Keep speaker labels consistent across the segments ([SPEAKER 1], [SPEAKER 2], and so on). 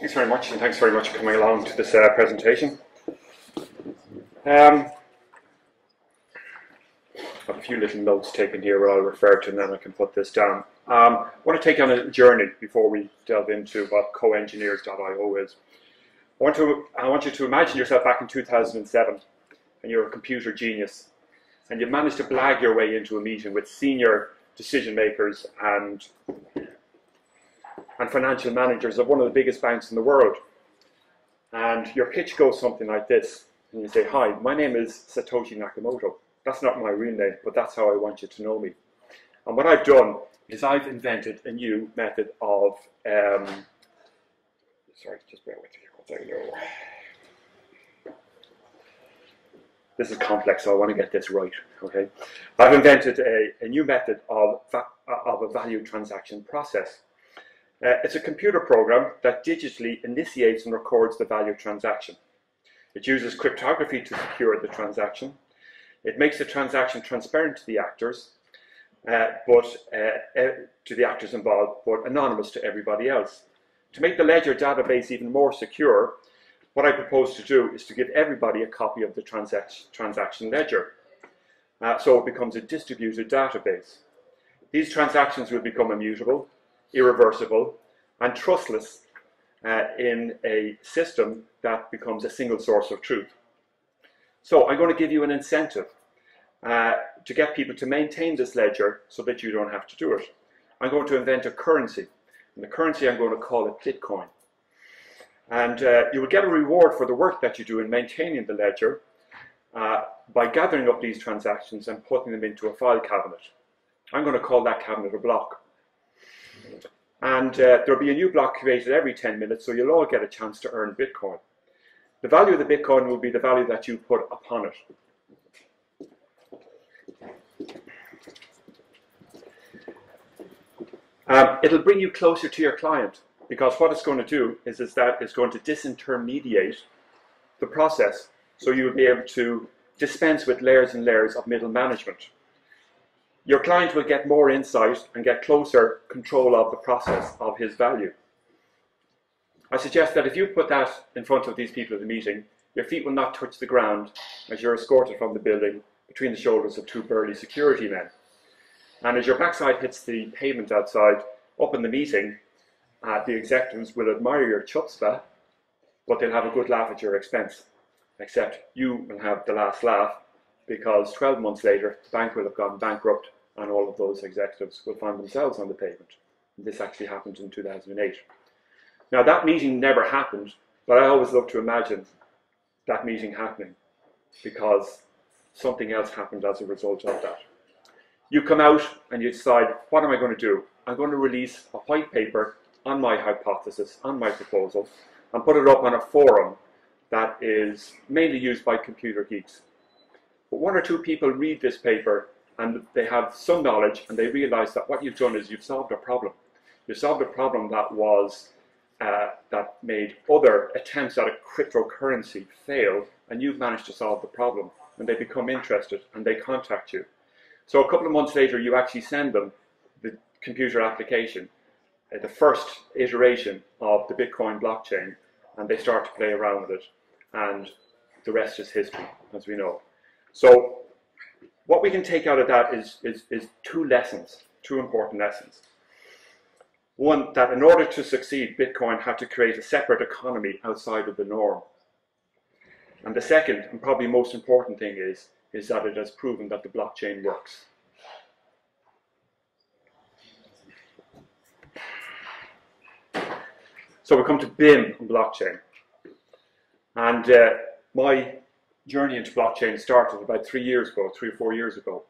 [SPEAKER 1] Thanks very much, and thanks very much for coming along to this uh, presentation. Um, I have a few little notes taken here where I'll refer to, and then I can put this down. Um, I want to take you on a journey before we delve into what coengineers.io is. I want, to, I want you to imagine yourself back in 2007, and you're a computer genius, and you've managed to blag your way into a meeting with senior decision makers and and financial managers of one of the biggest banks in the world. And your pitch goes something like this. And you say, Hi, my name is Satoshi Nakamoto. That's not my real name, but that's how I want you to know me. And what I've done is I've invented a new method of, um, sorry, just bear with me. This is complex, so I want to get this right. Okay, I've invented a, a new method of, of a value transaction process. Uh, it's a computer program that digitally initiates and records the value transaction. It uses cryptography to secure the transaction. It makes the transaction transparent to the actors, uh, but uh, uh, to the actors involved, but anonymous to everybody else. To make the ledger database even more secure, what I propose to do is to give everybody a copy of the transac transaction ledger. Uh, so it becomes a distributed database. These transactions will become immutable, irreversible, and trustless uh, in a system that becomes a single source of truth. So I'm going to give you an incentive uh, to get people to maintain this ledger so that you don't have to do it. I'm going to invent a currency, and the currency I'm going to call it Bitcoin. And uh, you will get a reward for the work that you do in maintaining the ledger uh, by gathering up these transactions and putting them into a file cabinet. I'm going to call that cabinet a block. And uh, there'll be a new block created every 10 minutes, so you'll all get a chance to earn Bitcoin. The value of the Bitcoin will be the value that you put upon it. Um, it'll bring you closer to your client because what it's going to do is, is that it's going to disintermediate the process so you'll be able to dispense with layers and layers of middle management your client will get more insight and get closer control of the process of his value. I suggest that if you put that in front of these people at the meeting, your feet will not touch the ground as you're escorted from the building between the shoulders of two burly security men. And as your backside hits the pavement outside, up in the meeting, uh, the executives will admire your chutzpah, but they'll have a good laugh at your expense. Except you will have the last laugh because 12 months later, the bank will have gone bankrupt and all of those executives will find themselves on the pavement. And this actually happened in 2008. Now, that meeting never happened, but I always love to imagine that meeting happening because something else happened as a result of that. You come out and you decide, what am I going to do? I'm going to release a white paper on my hypothesis, on my proposal, and put it up on a forum that is mainly used by computer geeks. But one or two people read this paper and they have some knowledge and they realize that what you've done is you've solved a problem. You solved a problem that was uh, that made other attempts at a cryptocurrency fail, and you've managed to solve the problem. And they become interested and they contact you. So a couple of months later, you actually send them the computer application, uh, the first iteration of the Bitcoin blockchain, and they start to play around with it. And the rest is history, as we know. So what we can take out of that is, is, is two lessons, two important lessons. One, that in order to succeed, Bitcoin had to create a separate economy outside of the norm. And the second, and probably most important thing is, is that it has proven that the blockchain works. So we come to BIM and blockchain. And uh, my journey into blockchain started about three years ago, three or four years ago.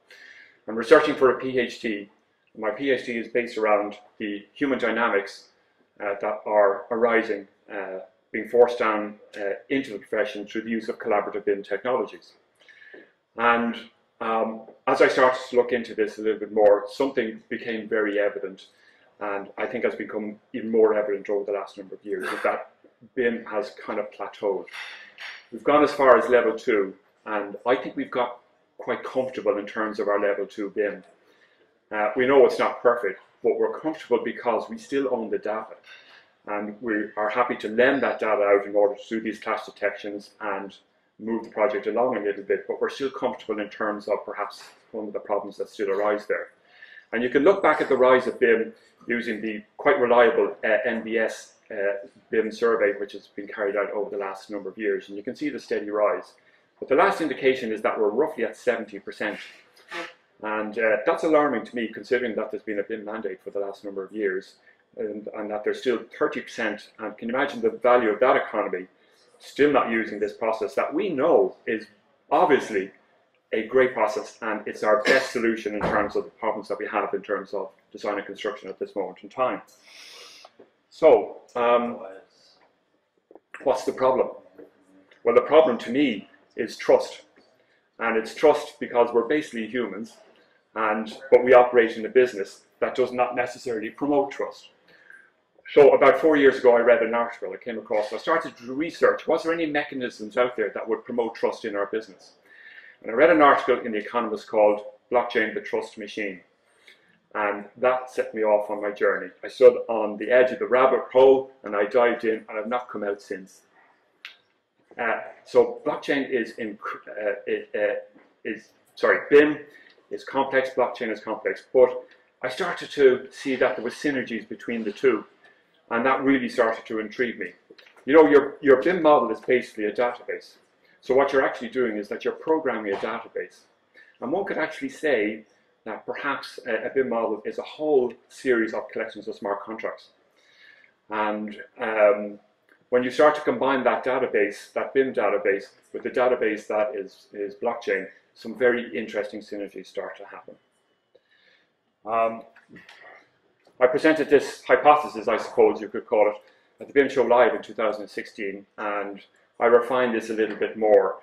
[SPEAKER 1] I'm researching for a PhD. My PhD is based around the human dynamics uh, that are arising, uh, being forced down uh, into the profession through the use of collaborative BIM technologies. And um, as I started to look into this a little bit more, something became very evident, and I think has become even more evident over the last number of years, is that BIM has kind of plateaued. We've gone as far as level two, and I think we've got quite comfortable in terms of our level two BIM. Uh, we know it's not perfect, but we're comfortable because we still own the data. and we are happy to lend that data out in order to do these clash detections and move the project along a little bit, but we're still comfortable in terms of perhaps one of the problems that still arise there. And you can look back at the rise of BIM using the quite reliable uh, NBS uh, BIM survey, which has been carried out over the last number of years, and you can see the steady rise. But the last indication is that we're roughly at 70%. And uh, that's alarming to me, considering that there's been a BIM mandate for the last number of years, and, and that there's still 30%. And can you imagine the value of that economy still not using this process that we know is obviously a great process and it's our best solution in terms of the problems that we have in terms of design and construction at this moment in time. So, um, what's the problem? Well, the problem to me is trust. And it's trust because we're basically humans, and but we operate in a business that does not necessarily promote trust. So about four years ago, I read an article I came across. I started to research, was there any mechanisms out there that would promote trust in our business? And I read an article in The Economist called Blockchain, the Trust Machine. And that set me off on my journey. I stood on the edge of the rabbit hole and I dived in and I've not come out since. Uh, so blockchain is, in, uh, it, uh, is, sorry, BIM is complex, blockchain is complex, but I started to see that there were synergies between the two and that really started to intrigue me. You know, your, your BIM model is basically a database. So what you're actually doing is that you're programming a database. And one could actually say that perhaps a, a BIM model is a whole series of collections of smart contracts. And um, when you start to combine that database, that BIM database, with the database that is, is blockchain, some very interesting synergies start to happen. Um, I presented this hypothesis, I suppose you could call it, at the BIM Show Live in 2016, and I refined this a little bit more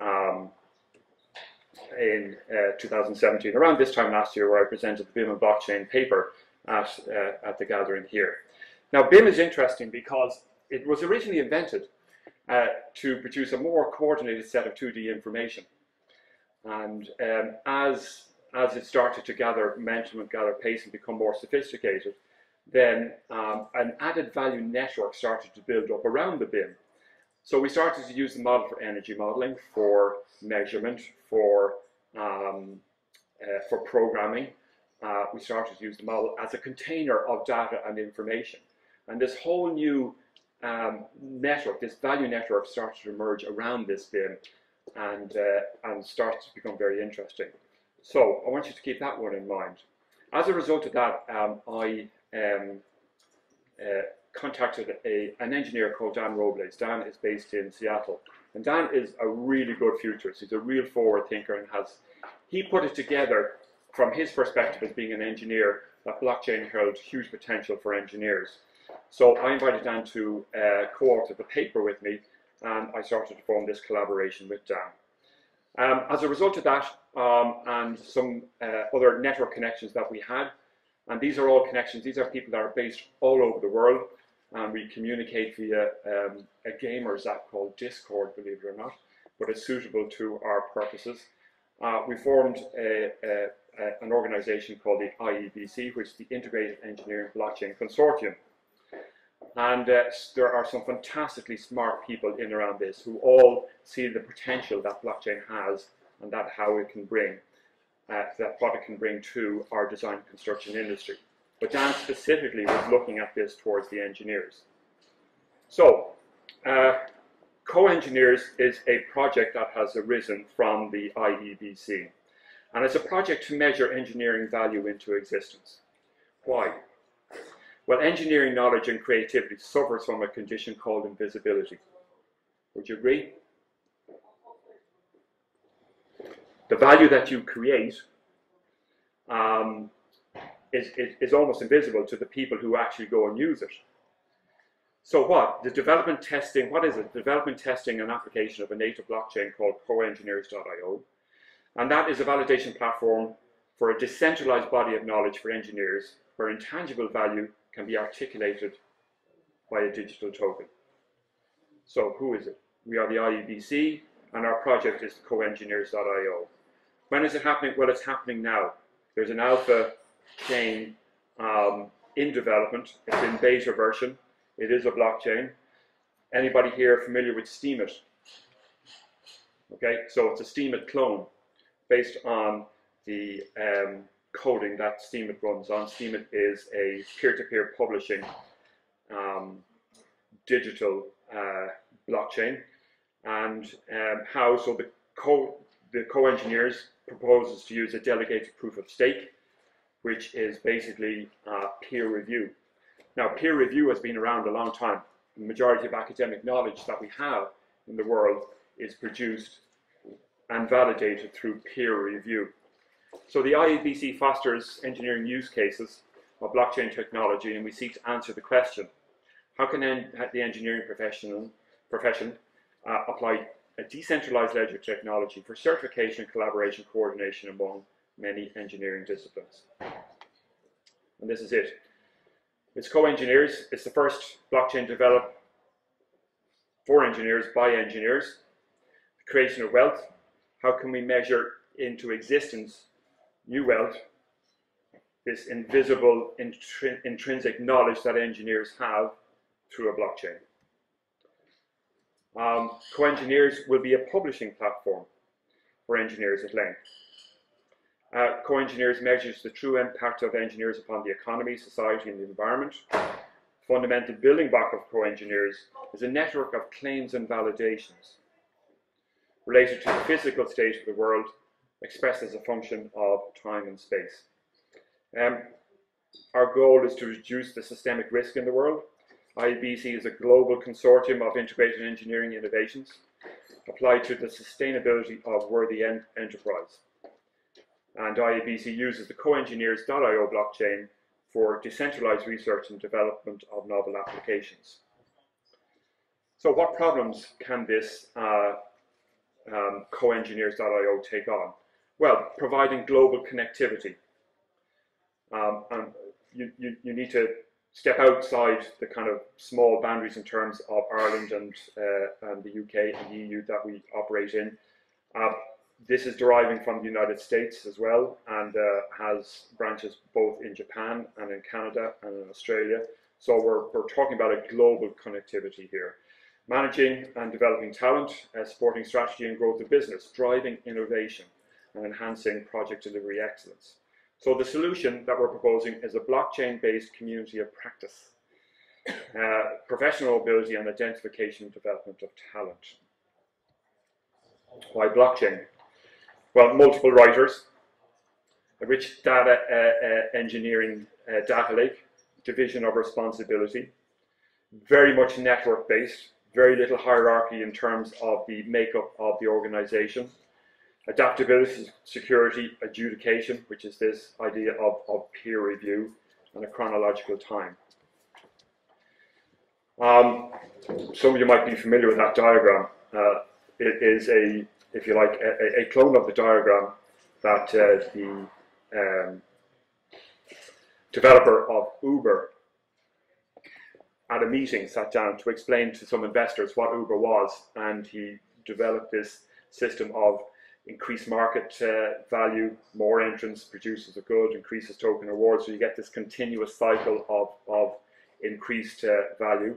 [SPEAKER 1] um, in uh, 2017, around this time last year, where I presented the BIM and blockchain paper at, uh, at the gathering here. Now, BIM is interesting because it was originally invented uh, to produce a more coordinated set of 2D information. And um, as as it started to gather momentum gather pace and become more sophisticated, then um, an added value network started to build up around the BIM. So we started to use the model for energy modeling, for measurement, for, um, uh, for programming. Uh, we started to use the model as a container of data and information. And this whole new um, network, this value network started to emerge around this BIM and, uh, and started to become very interesting. So I want you to keep that one in mind. As a result of that, um, I um, uh, contacted a, an engineer called Dan Robles. Dan is based in Seattle. And Dan is a really good futurist. He's a real forward thinker and has, he put it together from his perspective as being an engineer that blockchain held huge potential for engineers. So I invited Dan to uh, co-author the paper with me and I started to form this collaboration with Dan. Um, as a result of that, um, and some uh, other network connections that we had, and these are all connections, these are people that are based all over the world, and we communicate via um, a gamers app called Discord, believe it or not, but it's suitable to our purposes. Uh, we formed a, a, a, an organization called the IEBC, which is the Integrated Engineering Blockchain Consortium. And uh, there are some fantastically smart people in around this who all see the potential that blockchain has and that how it can bring, uh, that what it can bring to our design construction industry. But Dan specifically was looking at this towards the engineers. So, uh, Co-Engineers is a project that has arisen from the IEBC. And it's a project to measure engineering value into existence. Why? Well, engineering knowledge and creativity suffers from a condition called invisibility. Would you agree? The value that you create um, is, is, is almost invisible to the people who actually go and use it. So what? The development testing, what is it? Development testing and application of a native blockchain called coengineers.io. And that is a validation platform for a decentralized body of knowledge for engineers where intangible value can be articulated by a digital token. So who is it? We are the IEBC and our project is coengineers.io. When is it happening? Well, it's happening now. There's an alpha chain um, in development. It's in beta version. It is a blockchain. Anybody here familiar with Steemit? Okay, so it's a Steemit clone based on the um, coding that Steemit runs on. Steemit is a peer-to-peer publishing um, digital uh, blockchain, and um, how so the co the co-engineers proposes to use a delegated proof of stake, which is basically uh, peer review. Now, peer review has been around a long time. The majority of academic knowledge that we have in the world is produced and validated through peer review. So the IEBC fosters engineering use cases of blockchain technology, and we seek to answer the question, how can the engineering profession, profession uh, apply a decentralized ledger technology for certification, collaboration, coordination among many engineering disciplines? And this is it. It's co-engineers. It's the first blockchain developed for engineers by engineers. The creation of wealth. How can we measure into existence new wealth, this invisible intri intrinsic knowledge that engineers have through a blockchain. Um, Co-Engineers will be a publishing platform for engineers at length. Uh, Co-Engineers measures the true impact of engineers upon the economy, society and the environment. The Fundamental building block of Co-Engineers is a network of claims and validations related to the physical state of the world expressed as a function of time and space. Um, our goal is to reduce the systemic risk in the world. IEBC is a global consortium of integrated engineering innovations applied to the sustainability of worthy en enterprise. And IEBC uses the coengineers.io blockchain for decentralized research and development of novel applications. So what problems can this uh, um, coengineers.io take on? Well, providing global connectivity. Um, and you, you, you, need to step outside the kind of small boundaries in terms of Ireland and, uh, and the UK and the EU that we operate in. Uh, this is deriving from the United States as well and uh, has branches both in Japan and in Canada and in Australia. So we're, we're talking about a global connectivity here. Managing and developing talent, uh, supporting strategy and growth of business, driving innovation and enhancing project delivery excellence. So the solution that we're proposing is a blockchain-based community of practice, uh, professional mobility and identification and development of talent. Why blockchain? Well, multiple writers, a rich data uh, uh, engineering uh, data lake, division of responsibility, very much network-based, very little hierarchy in terms of the makeup of the organization, adaptability, security, adjudication, which is this idea of, of peer review and a chronological time. Um, some of you might be familiar with that diagram. Uh, it is a, if you like, a, a clone of the diagram that uh, the um, developer of Uber at a meeting sat down to explain to some investors what Uber was, and he developed this system of increased market uh, value, more entrants producers of good, increases token rewards, so you get this continuous cycle of, of increased uh, value.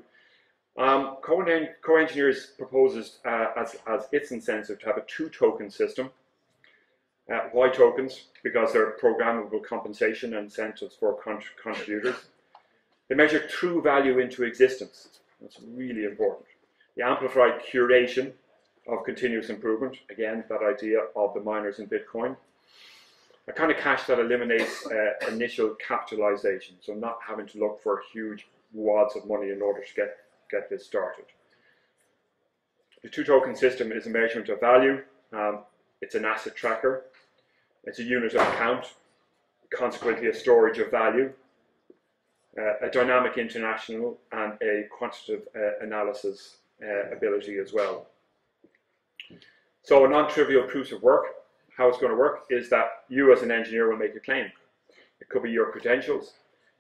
[SPEAKER 1] Um, Co-Engineers proposes uh, as, as its incentive to have a two-token system. Uh, why tokens? Because they're programmable compensation and incentives for contributors. They measure true value into existence. That's really important. They amplify curation of continuous improvement. Again, that idea of the miners in Bitcoin. A kind of cash that eliminates uh, initial capitalization, so not having to look for huge wads of money in order to get, get this started. The two token system is a measurement of value. Um, it's an asset tracker. It's a unit of account, consequently a storage of value, uh, a dynamic international and a quantitative uh, analysis uh, ability as well. So a non-trivial proof of work, how it's going to work is that you as an engineer will make a claim. It could be your credentials,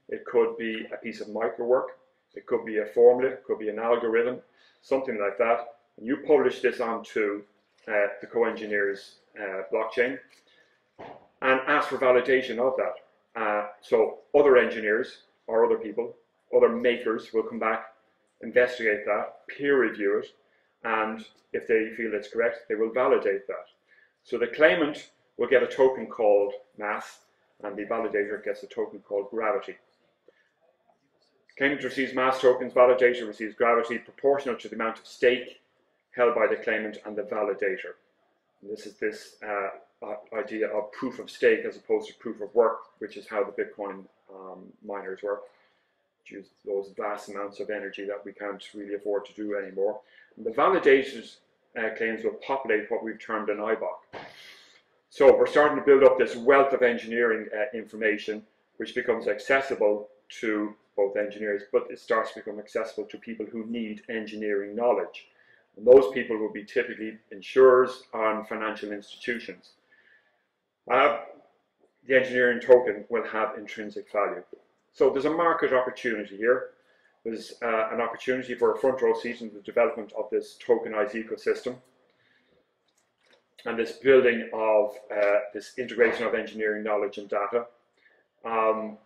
[SPEAKER 1] it could be a piece of micro work, it could be a formula, it could be an algorithm, something like that. And you publish this onto uh, the co-engineer's uh, blockchain and ask for validation of that. Uh, so other engineers or other people, other makers will come back investigate that, peer review it, and if they feel it's correct, they will validate that. So the claimant will get a token called mass, and the validator gets a token called gravity. Claimant receives mass tokens, validator receives gravity proportional to the amount of stake held by the claimant and the validator. And this is this uh, idea of proof of stake as opposed to proof of work, which is how the Bitcoin um, miners work. Use those vast amounts of energy that we can't really afford to do anymore. And the validators uh, claims will populate what we've termed an IBOC. So we're starting to build up this wealth of engineering uh, information, which becomes accessible to both engineers, but it starts to become accessible to people who need engineering knowledge. And those people will be typically insurers and financial institutions. Uh, the engineering token will have intrinsic value. So there's a market opportunity here. There's uh, an opportunity for a front row seat in the development of this tokenized ecosystem and this building of uh, this integration of engineering knowledge and data. Um,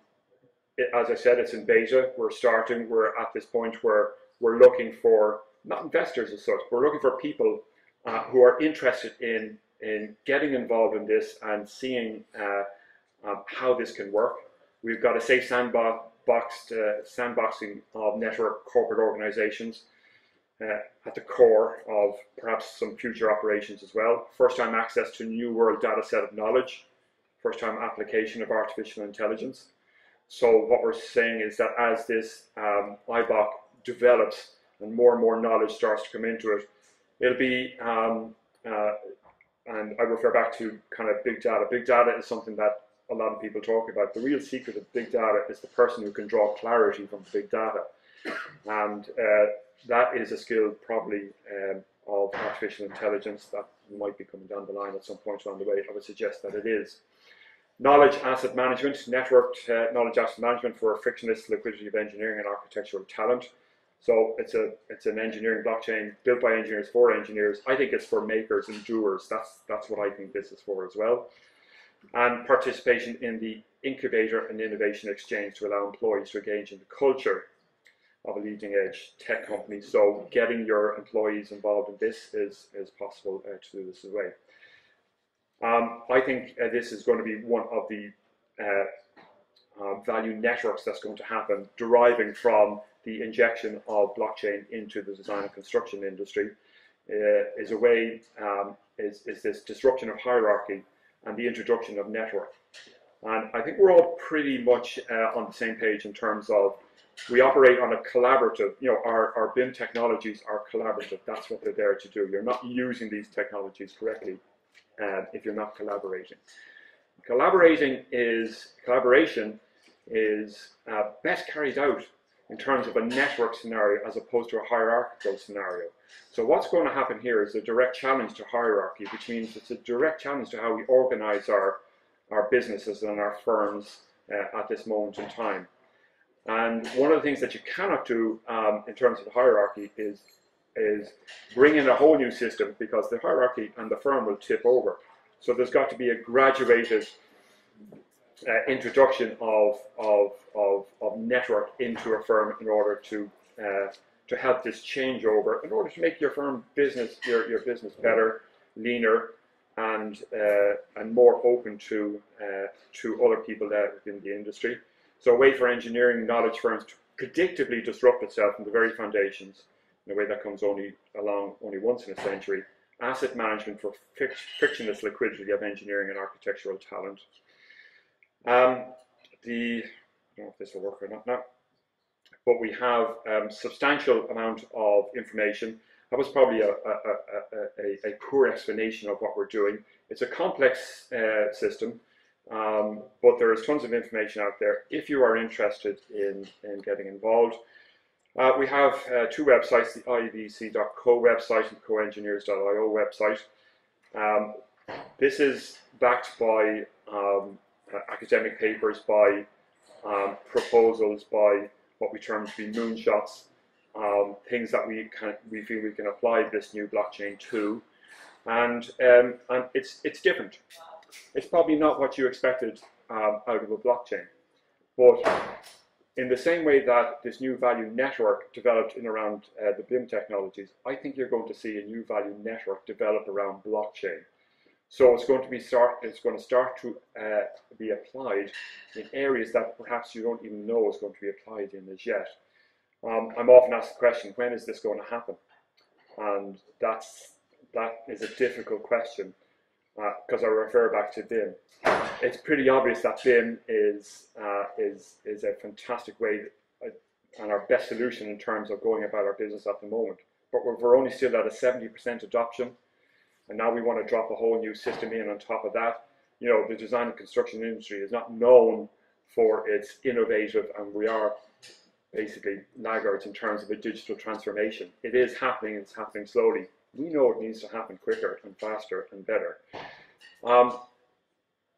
[SPEAKER 1] it, as I said, it's in beta. We're starting. We're at this point where we're looking for not investors as such. We're looking for people uh, who are interested in in getting involved in this and seeing uh, um, how this can work. We've got a safe sandbox, uh, sandboxing of network corporate organizations uh, at the core of perhaps some future operations as well. First time access to new world data set of knowledge, first time application of artificial intelligence. So what we're saying is that as this um, IBOC develops and more and more knowledge starts to come into it, it'll be, um, uh, and I refer back to kind of big data. Big data is something that a lot of people talk about. The real secret of big data is the person who can draw clarity from big data. And uh, that is a skill probably um, of artificial intelligence that might be coming down the line at some point along the way. I would suggest that it is. Knowledge asset management, networked uh, knowledge asset management for frictionless liquidity of engineering and architectural talent. So it's a it's an engineering blockchain built by engineers for engineers. I think it's for makers and doers. That's that's what I think this is for as well. And participation in the incubator and innovation exchange to allow employees to engage in the culture of a leading edge tech company. So getting your employees involved in this is, is possible uh, to do this as well. Um, I think uh, this is going to be one of the uh, uh, value networks that's going to happen deriving from the injection of blockchain into the design and construction industry uh, is a way, um, is, is this disruption of hierarchy and the introduction of network. And I think we're all pretty much uh, on the same page in terms of we operate on a collaborative, you know, our, our BIM technologies are collaborative. That's what they're there to do. You're not using these technologies correctly uh, if you're not collaborating. Collaborating is, collaboration is uh, best carried out in terms of a network scenario as opposed to a hierarchical scenario. So what's going to happen here is a direct challenge to hierarchy, which means it's a direct challenge to how we organize our, our businesses and our firms uh, at this moment in time. And one of the things that you cannot do um, in terms of the hierarchy is, is bring in a whole new system because the hierarchy and the firm will tip over. So there's got to be a graduated uh, introduction of, of, of, of, network into a firm in order to, uh, to help this changeover, in order to make your firm business, your, your business better, leaner, and, uh, and more open to, uh, to other people that in the industry. So a way for engineering knowledge firms to predictably disrupt itself from the very foundations in a way that comes only along only once in a century. Asset management for frictionless liquidity of engineering and architectural talent. Um, the, I don't know if this will work or not now, but we have um, substantial amount of information. That was probably a, a, a, a, poor explanation of what we're doing. It's a complex uh, system. Um, but there is tons of information out there if you are interested in, in getting involved. Uh, we have uh, two websites, the ibc.co website and coengineers.io website. Um, this is backed by um, uh, academic papers, by um, proposals, by what we term to be moonshots, um, things that we can we feel we can apply this new blockchain to, and um, and it's it's different it's probably not what you expected um, out of a blockchain. But in the same way that this new value network developed in around uh, the BIM technologies, I think you're going to see a new value network develop around blockchain. So it's going to be start. It's going to start to uh, be applied in areas that perhaps you don't even know is going to be applied in as yet. Um, I'm often asked the question, when is this going to happen? And that's that is a difficult question because uh, I refer back to BIM. It's pretty obvious that BIM is uh, is is a fantastic way uh, and our best solution in terms of going about our business at the moment. But we're, we're only still at a 70% adoption and now we want to drop a whole new system in on top of that. You know, the design and construction industry is not known for its innovative, and we are basically laggards in terms of a digital transformation. It is happening, it's happening slowly. We know it needs to happen quicker and faster and better. Um,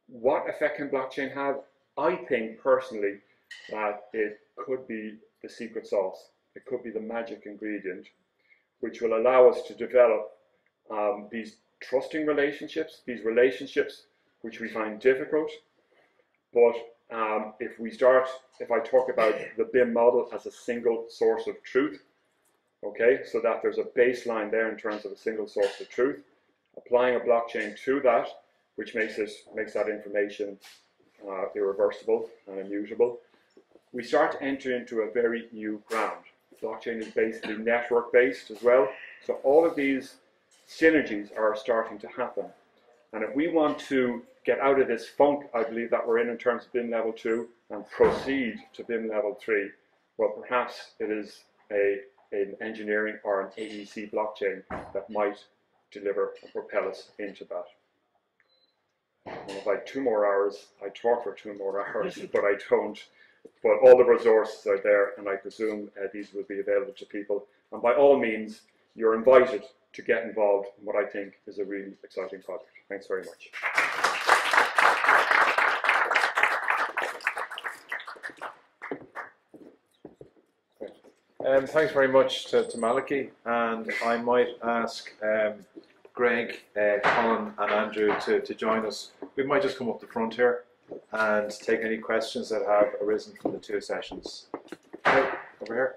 [SPEAKER 1] what effect can blockchain have? I think personally that it could be the secret sauce. It could be the magic ingredient, which will allow us to develop um, these trusting relationships, these relationships which we find difficult. But um, if we start, if I talk about the BIM model as a single source of truth, okay, so that there's a baseline there in terms of a single source of truth, applying a blockchain to that, which makes it makes that information uh, irreversible and immutable, we start to enter into a very new ground. Blockchain is basically network based as well. So all of these synergies are starting to happen. And if we want to get out of this funk, I believe that we're in in terms of BIM level two and proceed to BIM level three, well, perhaps it is a, an engineering or an AEC blockchain that might deliver and propel us into that. And if I had two more hours, I talk for two more hours, but I don't. But all the resources are there, and I presume uh, these will be available to people. And by all means, you're invited to get involved in what I think is a really exciting project. Thanks very much.
[SPEAKER 2] Um, thanks very much to, to Malachy, and I might ask um, Greg, uh, Colin, and Andrew to, to join us. We might just come up the front here and take any questions that have arisen from the two sessions. Okay, over here.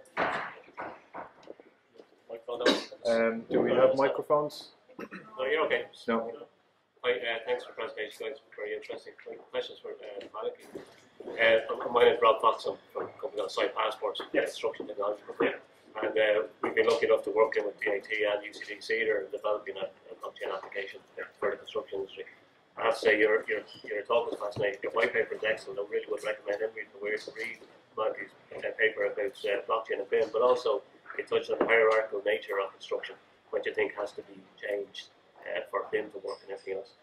[SPEAKER 2] Um, do we have microphones?
[SPEAKER 3] No, you're okay.
[SPEAKER 2] No.
[SPEAKER 3] Hi, uh, thanks for the presentation, guys. Very interesting. Questions for uh, Malachy. Uh, my name is Rob Fox. I'm from a company called Site Passports,
[SPEAKER 1] yes.
[SPEAKER 3] construction technology company. And uh, we've been lucky enough to work in with DIT and UCD CeADAR developing a, a blockchain application for the construction industry. I have to say, your, your, your talk was fascinating. Your white paper is excellent. I really would recommend everybody to read Malachy's uh, paper about uh, blockchain and BIM, but also it touched on the hierarchical nature of construction, which I think has to be changed uh, for BIM to work and everything else.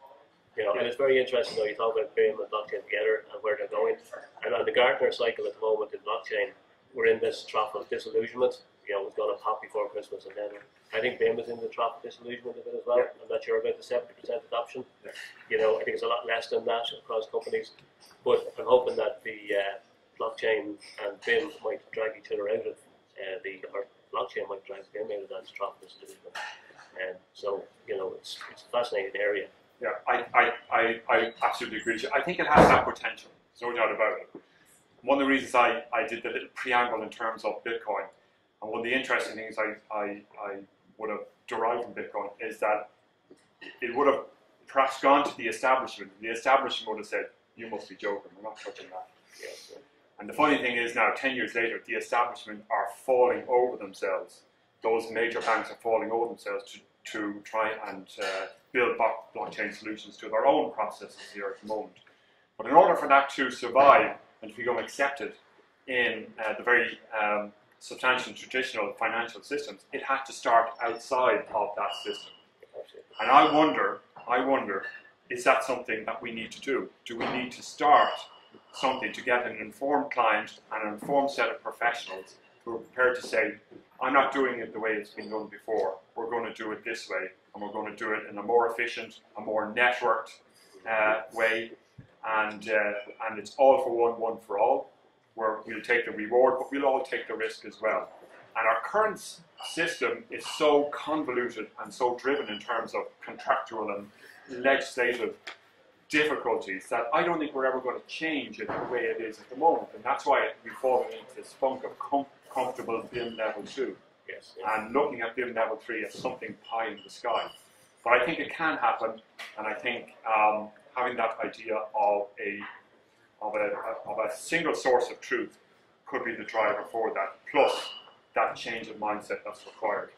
[SPEAKER 3] You know, and it's very interesting though you talk about BIM and blockchain together where they're going. And on the Gartner cycle at the moment in blockchain, we're in this trough of disillusionment. You know, it was going to pop before Christmas, and then I think BIM is in the trough of disillusionment a bit as well. Yeah. I'm not sure about the 70% adoption. Yeah. You know, I think it's a lot less than that across companies. But I'm hoping that the uh, blockchain and BIM might drag each other out of uh, the or blockchain might drag BIM out of that trough of disillusionment. And so, you know, it's, it's a fascinating area.
[SPEAKER 1] Yeah, I, I, I, I absolutely agree with you. I think it has that potential, no doubt about it. One of the reasons I, I did the little preamble in terms of Bitcoin, and one of the interesting things I, I, I would have derived from Bitcoin is that it would have perhaps gone to the establishment. The establishment would have said, you must be joking, we're not touching that. Yeah, so. And the funny thing is now, 10 years later, the establishment are falling over themselves. Those major banks are falling over themselves to, to try and uh, build blockchain solutions to their own processes here at the moment. But in order for that to survive and to become accepted in uh, the very um, substantial traditional financial systems, it had to start outside of that system. And I wonder, I wonder, is that something that we need to do? Do we need to start something to get an informed client and an informed set of professionals who are prepared to say, I'm not doing it the way it's been done before. We're going to do it this way, and we're going to do it in a more efficient, a more networked uh, way, and uh, and it's all for one, one for all. Where we'll take the reward, but we'll all take the risk as well. And our current system is so convoluted and so driven in terms of contractual and legislative difficulties that I don't think we're ever going to change it the way it is at the moment, and that's why we've fallen into this funk of com- comfortable BIM level two
[SPEAKER 3] Yes. yeah.
[SPEAKER 1] and looking at BIM level three as something pie in the sky. But I think it can happen, and I think um, having that idea of a of a of a single source of truth could be the driver for that. Plus that change of mindset that's required.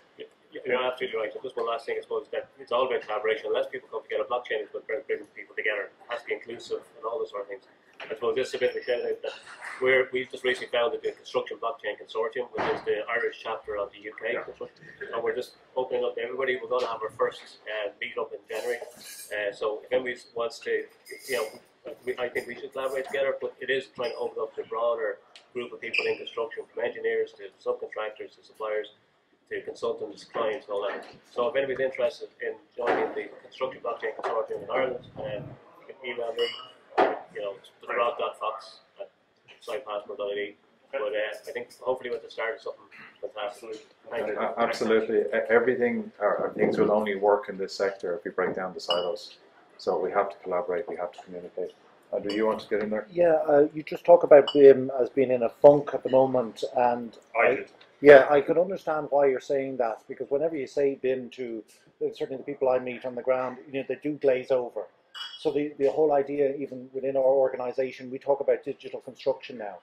[SPEAKER 3] You're absolutely right. Just one last thing, I suppose, that it's all about collaboration. Unless people come together, blockchain is about bringing people together. It has to be inclusive and all those sort of things. I suppose this is a bit of a shout out that we're, we've just recently founded the Construction Blockchain Consortium, which is the Irish chapter of the UK construction. And we're just opening up to everybody. We're going to have our first uh, meet up in January. Uh, so if anybody wants to, you know, we, I think we should collaborate together, but it is trying to open up to a broader group of people in construction, from engineers to subcontractors to suppliers to consultants, clients, all that. So if anybody's interested in joining the Construction Blockchain Consortium in Ireland, um, you can email me, you know, to rob.fox at sitepassport.ie. But uh, I think hopefully with the start of something fantastic. Thank you.
[SPEAKER 2] A- Absolutely. E- Everything or, or things will only work in this sector if we break down the silos. So we have to collaborate. We have to communicate. Uh, do you want to get in there?
[SPEAKER 4] Yeah, uh, you just talk about BIM as being in a funk at the moment, and
[SPEAKER 1] I did.
[SPEAKER 4] yeah, I can understand why you're saying that because whenever you say BIM to uh, certainly the people I meet on the ground, you know, they do glaze over. So the, the whole idea, even within our organisation, we talk about digital construction now,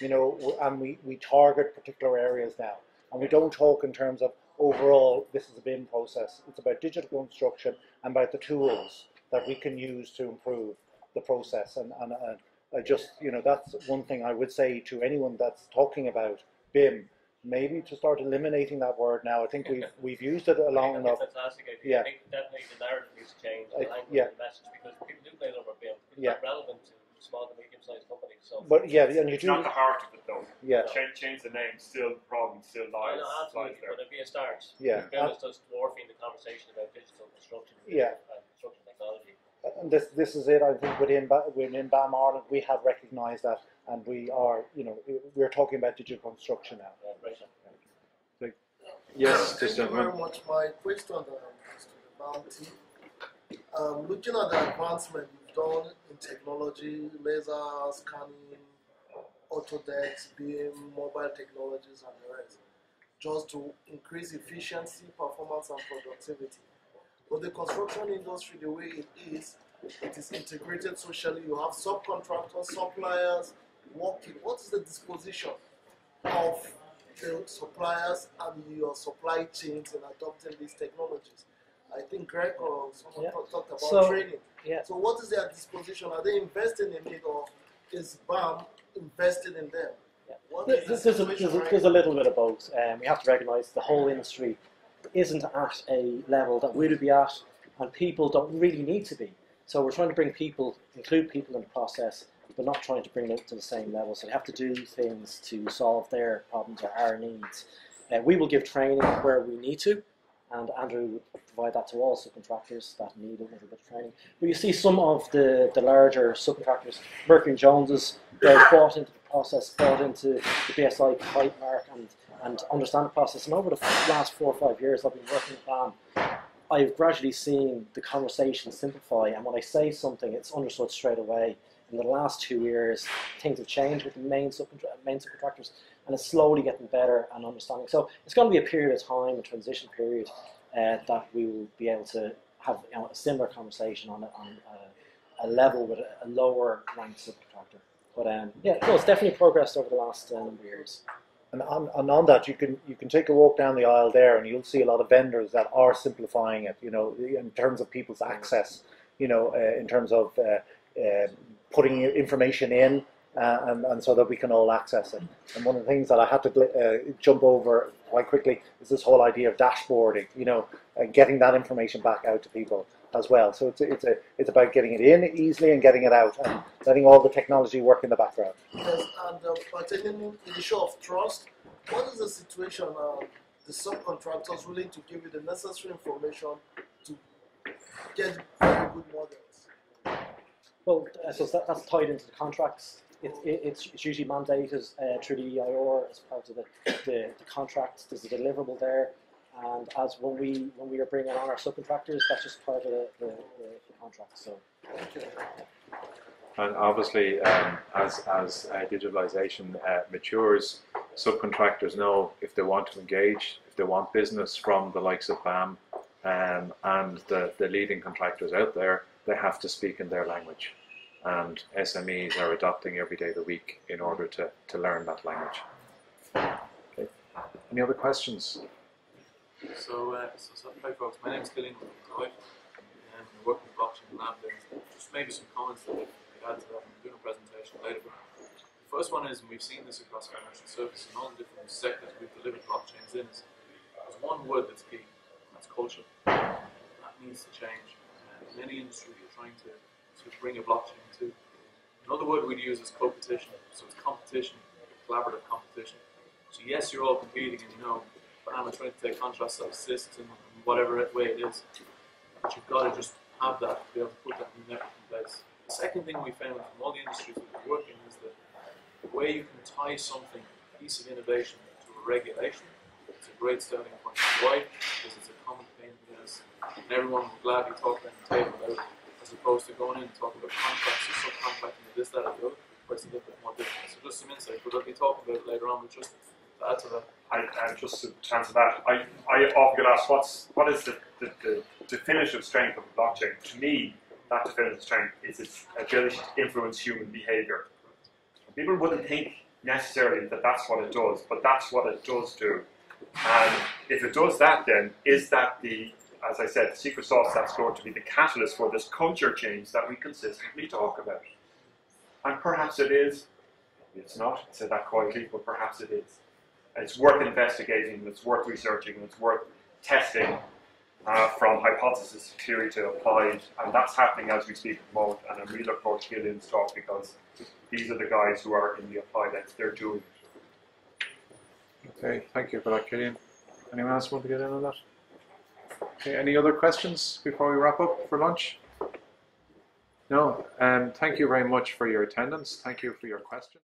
[SPEAKER 4] you know, and we, we target particular areas now, and we don't talk in terms of overall this is a BIM process. It's about digital construction and about the tools that we can use to improve the process. And, and uh, I just, you know, that's one thing I would say to anyone that's talking about BIM. Maybe to start eliminating that word now. I think we've we've used it long
[SPEAKER 3] I
[SPEAKER 4] enough.
[SPEAKER 3] that's a fantastic idea.
[SPEAKER 4] Yeah.
[SPEAKER 3] I think definitely the narrative needs to change,
[SPEAKER 4] I-
[SPEAKER 3] the language
[SPEAKER 4] yeah.
[SPEAKER 3] the message, because people do glaze over BIM. It's
[SPEAKER 4] Yeah.
[SPEAKER 3] not relevant to small to medium sized companies. So
[SPEAKER 4] But yeah, and you
[SPEAKER 1] It's
[SPEAKER 4] do.
[SPEAKER 1] not the heart of it though.
[SPEAKER 4] Yeah,
[SPEAKER 1] Change, change the name, still the problem still
[SPEAKER 3] I
[SPEAKER 1] lies,
[SPEAKER 3] know,
[SPEAKER 1] lies
[SPEAKER 3] absolutely,
[SPEAKER 1] there.
[SPEAKER 3] but it'd be a start.
[SPEAKER 4] Yeah.
[SPEAKER 3] BIM is just dwarfing the conversation about digital construction
[SPEAKER 4] Yeah.
[SPEAKER 3] and construction technology.
[SPEAKER 4] and this this is it. I think within Ba- within BAM Ireland, we have recognised that, and we are, you know, we're talking about digital construction now.
[SPEAKER 3] Yeah, right.
[SPEAKER 2] Yes,
[SPEAKER 5] Thank you very much. My question um, is to the bounty. Um, looking at the advancement you've done in technology, laser scanning, Autodesk, BIM, mobile technologies, and the rest, just to increase efficiency, performance, and productivity. But the construction industry, the way it is, it is integrated socially. You have subcontractors, suppliers working. What is the disposition of suppliers and your supply chains in adopting these technologies? I think Greg or someone
[SPEAKER 4] Yeah.
[SPEAKER 5] talked about
[SPEAKER 4] So-
[SPEAKER 5] training.
[SPEAKER 4] yeah.
[SPEAKER 5] So what is their disposition? Are they investing in it or is BAM investing in them?
[SPEAKER 6] Yeah.
[SPEAKER 5] What is the
[SPEAKER 6] There's, there's, a, there's, a, there's a little bit of both. Um, we have to recognise the whole industry isn't at a level that we'd be at, and people don't really need to be. So we're trying to bring people, include people in the process, but not trying to bring up to the same level. So they have to do things to solve their problems or our needs. Uh, we will give training where we need to, and Andrew will provide that to all subcontractors that need a little bit of training. But you see some of the, the larger subcontractors, Mercury and Joneses, they've bought into the process, bought into the BSI kite mark and, and understand the process. And over the last four or five years I've been working with I've gradually seen the conversation simplify. And when I say something, it's understood straight away. In the last two years, things have changed with the main, subcontra- main subcontractors, and it's slowly getting better and understanding. So it's going to be a period of time, a transition period, uh, that we will be able to have you know, a similar conversation on a, on a, level with a, a lower ranked subcontractor. But um, yeah, no, it's definitely progressed over the last uh, number of years.
[SPEAKER 4] And on, and on that, you can you can take a walk down the aisle there, and you'll see a lot of vendors that are simplifying it. You know, in terms of people's access. You know, uh, in terms of uh, uh, putting information in, uh, and and so that we can all access it. And one of the things that I had to uh, jump over quite quickly is this whole idea of dashboarding. You know, and getting that information back out to people as well. So it's a, it's a it's about getting it in easily and getting it out, and letting all the technology work in the background.
[SPEAKER 5] Yes, and uh, pertaining in the issue of trust, what is the situation? Uh, the subcontractors willing to give you the necessary information to get very good models.
[SPEAKER 6] Well, I suppose that, that's tied into the contracts. It, it, it's, it's usually mandated uh, through the EIR as part of the, the, the contract. There's a deliverable there, And as when we when we are bringing on our subcontractors, that's just part of the, the, the, contract. So
[SPEAKER 2] And obviously, um, as as uh, digitalization uh, matures, subcontractors know if they want to engage, if they want business from the likes of BAM um, and the, the leading contractors out there, they have to speak in their language. And SMEs are adopting every day of the week in order to, to learn that language. Okay. Any other questions?
[SPEAKER 7] So, uh, so, so hi folks, my name is Killian McCoy, and I work in the blockchain lab there. Just maybe some comments that we add to that. I'm doing a presentation later. But the first one is, and we've seen this across financial services and all the different sectors we've delivered blockchains in, is there's one word that's key, that's culture. That needs to change. In any industry you're trying to, to bring a blockchain to. Another word we'd use is competition. So it's competition, collaborative competition. So yes, you're all competing, and you know, but I'm trying to take contrast of assists and whatever way it is. But you've got to just have that be able to put that in network in place. The second thing we found from all the industries that we work in is that the way you can tie something, a piece of innovation, to a regulation, it's a great starting point. Why? Because it's a common pain in the ass. And everyone will gladly talk around the table about it, as opposed to going in and talking about contracts or subcontracting or this, that, or the other, where it's a little bit more difficult. So just some insight, but I'll be talking about it later on, but just to add to that.
[SPEAKER 1] I, and just to answer that, I, I often get asked what's what is the, the, the definitive strength of blockchain? To me, that definitive strength is its ability to influence human behavior. People wouldn't think necessarily that that's what it does, but that's what it does do. And if it does that, then is that the, as I said, the secret sauce that's going to be the catalyst for this culture change that we consistently talk about? And perhaps it is. It's not. I said that quietly, but perhaps it is it's worth investigating, it's worth researching, it's worth testing uh, from hypothesis theory to applied, and that's happening as we speak at the moment. And I really look forward to Killian's talk because these are the guys who are in the applied end. They're doing it.
[SPEAKER 2] Okay, thank you for that, Killian. Anyone else want to get in on that? Okay, any other questions before we wrap up for lunch? No, um, thank you very much for your attendance. Thank you for your questions.